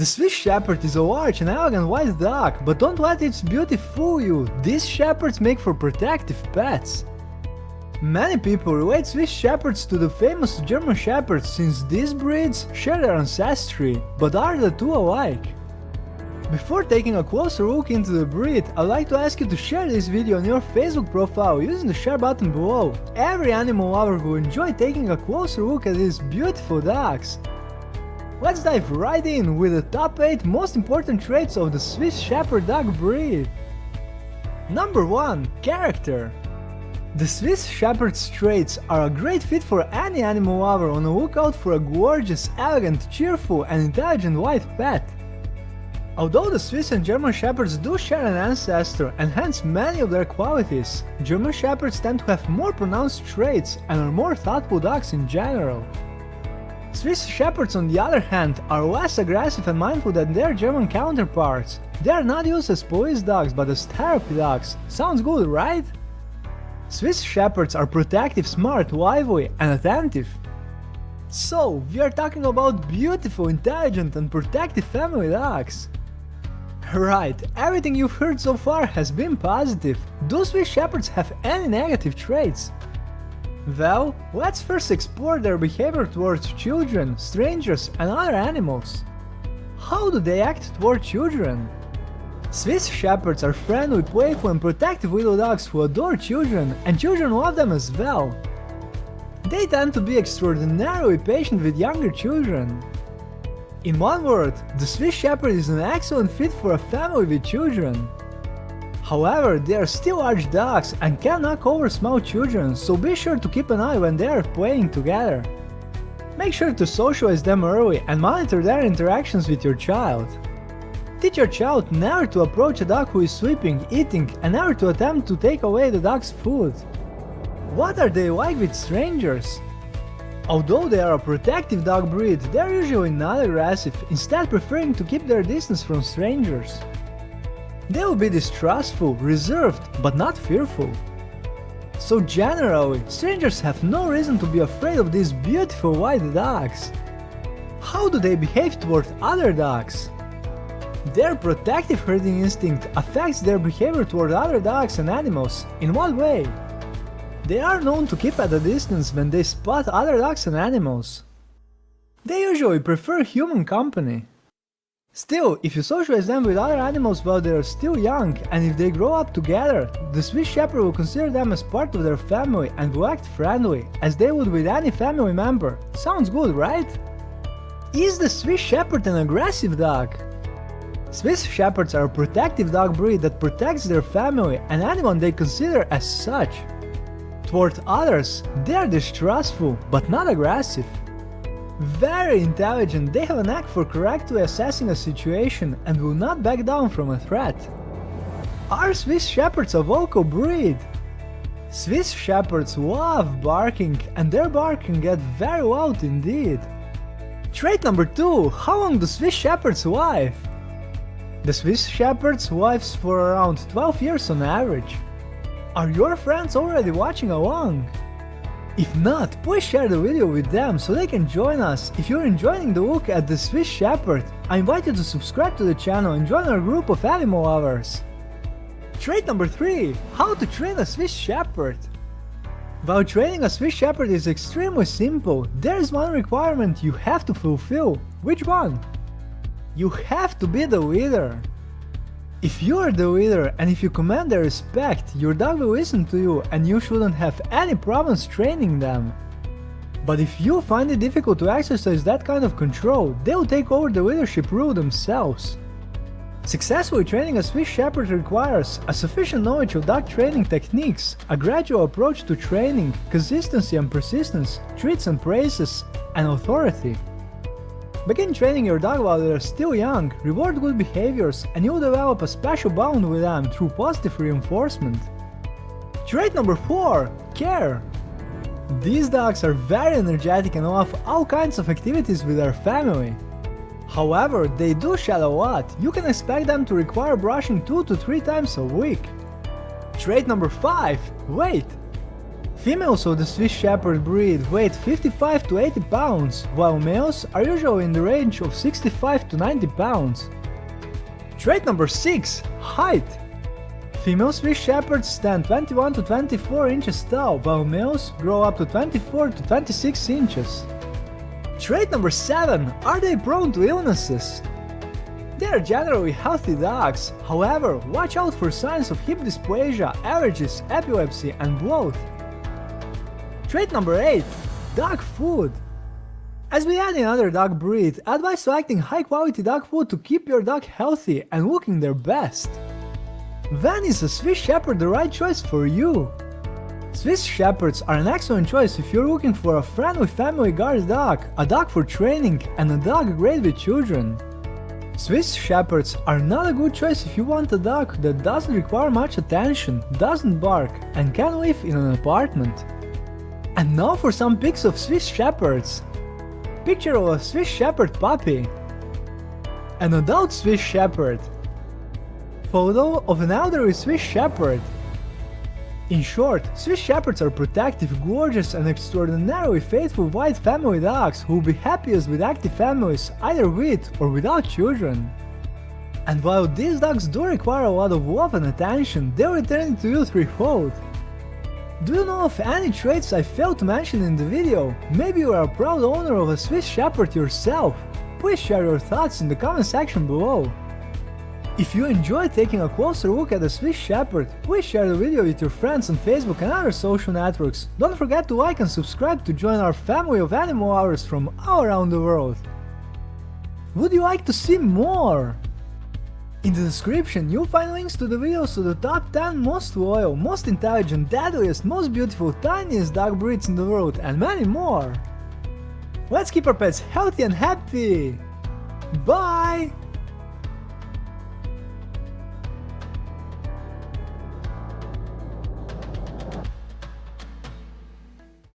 The Swiss Shepherd is a large and elegant white dog, but don't let its beauty fool you, these shepherds make for protective pets. Many people relate Swiss Shepherds to the famous German Shepherds since these breeds share their ancestry, but are the two alike? Before taking a closer look into the breed, I'd like to ask you to share this video on your Facebook profile using the share button below. Every animal lover will enjoy taking a closer look at these beautiful dogs. Let's dive right in with the top 8 most important traits of the Swiss Shepherd dog breed. Number 1. Character the Swiss Shepherd's traits are a great fit for any animal lover on the lookout for a gorgeous, elegant, cheerful and intelligent white pet. Although the Swiss and German Shepherds do share an ancestor and hence many of their qualities, German Shepherds tend to have more pronounced traits and are more thoughtful dogs in general. Swiss Shepherds on the other hand are less aggressive and mindful than their German counterparts. They are not used as police dogs but as therapy dogs. Sounds good, right? Swiss Shepherds are protective, smart, lively and attentive. So, we are talking about beautiful, intelligent and protective family dogs. Right, everything you've heard so far has been positive. Do Swiss Shepherds have any negative traits? Well, let's first explore their behavior towards children, strangers and other animals. How do they act toward children? Swiss Shepherds are friendly, playful and protective little dogs who adore children, and children love them as well. They tend to be extraordinarily patient with younger children. In one word, the Swiss Shepherd is an excellent fit for a family with children. However, they are still large dogs and can knock over small children, so be sure to keep an eye when they are playing together. Make sure to socialize them early and monitor their interactions with your child. Teach your child never to approach a dog who is sleeping, eating, and never to attempt to take away the dog's food. What are they like with strangers? Although they are a protective dog breed, they are usually not aggressive, instead preferring to keep their distance from strangers. They will be distrustful, reserved, but not fearful. So generally, strangers have no reason to be afraid of these beautiful white dogs. How do they behave toward other dogs? Their protective herding instinct affects their behavior toward other dogs and animals. In what way? They are known to keep at a distance when they spot other dogs and animals. They usually prefer human company. Still, if you socialize them with other animals while they are still young, and if they grow up together, the Swiss Shepherd will consider them as part of their family and will act friendly, as they would with any family member. Sounds good, right? Is the Swiss Shepherd an aggressive dog? Swiss Shepherds are a protective dog breed that protects their family and anyone they consider as such. Toward others, they are distrustful, but not aggressive. Very intelligent, they have a knack for correctly assessing a situation and will not back down from a threat. Are Swiss Shepherds a vocal breed? Swiss Shepherds love barking and their bark can get very loud indeed. Trait number 2. How long do Swiss Shepherds live? The Swiss Shepherds lives for around 12 years on average. Are your friends already watching along? If not, please share the video with them so they can join us. If you're enjoying the look at the Swiss Shepherd, I invite you to subscribe to the channel and join our group of animal lovers. Trait number 3. How to train a Swiss Shepherd. While training a Swiss Shepherd is extremely simple, there is one requirement you have to fulfill. Which one? You have to be the leader. If you are the leader and if you command their respect, your dog will listen to you and you shouldn't have any problems training them. But if you find it difficult to exercise that kind of control, they will take over the leadership role themselves. Successfully training a Swiss Shepherd requires a sufficient knowledge of dog training techniques, a gradual approach to training, consistency and persistence, treats and praises, and authority. Begin training your dog while they're still young, reward good behaviors, and you'll develop a special bond with them through positive reinforcement. Trait number 4 Care. These dogs are very energetic and love all kinds of activities with their family. However, they do shed a lot, you can expect them to require brushing 2 to 3 times a week. Trait number 5 Weight. Females of the Swiss Shepherd breed weigh 55 to 80 pounds, while males are usually in the range of 65 to 90 pounds. Trait number 6 Height Female Swiss Shepherds stand 21 to 24 inches tall, while males grow up to 24 to 26 inches. Trait number 7 Are they prone to illnesses? They are generally healthy dogs, however, watch out for signs of hip dysplasia, allergies, epilepsy, and bloat. Trait number 8 Dog Food As we add another dog breed, advise selecting high quality dog food to keep your dog healthy and looking their best. When is a Swiss Shepherd the right choice for you? Swiss Shepherds are an excellent choice if you're looking for a friendly family guard dog, a dog for training, and a dog great with children. Swiss Shepherds are not a good choice if you want a dog that doesn't require much attention, doesn't bark, and can live in an apartment. And now for some pics of Swiss Shepherds. Picture of a Swiss Shepherd puppy. An adult Swiss Shepherd. Photo of an elderly Swiss Shepherd. In short, Swiss Shepherds are protective, gorgeous and extraordinarily faithful white family dogs who will be happiest with active families either with or without children. And while these dogs do require a lot of love and attention, they'll return to you threefold. Do you know of any traits I failed to mention in the video? Maybe you are a proud owner of a Swiss Shepherd yourself? Please share your thoughts in the comment section below. If you enjoyed taking a closer look at the Swiss Shepherd, please share the video with your friends on Facebook and other social networks. Don't forget to like and subscribe to join our family of animal lovers from all around the world. Would you like to see more? In the description, you'll find links to the videos of the top 10 most loyal, most intelligent, deadliest, most beautiful, tiniest dog breeds in the world, and many more! Let's keep our pets healthy and happy! Bye!